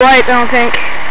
White, I don't think.